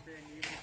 அப்படியே நீர்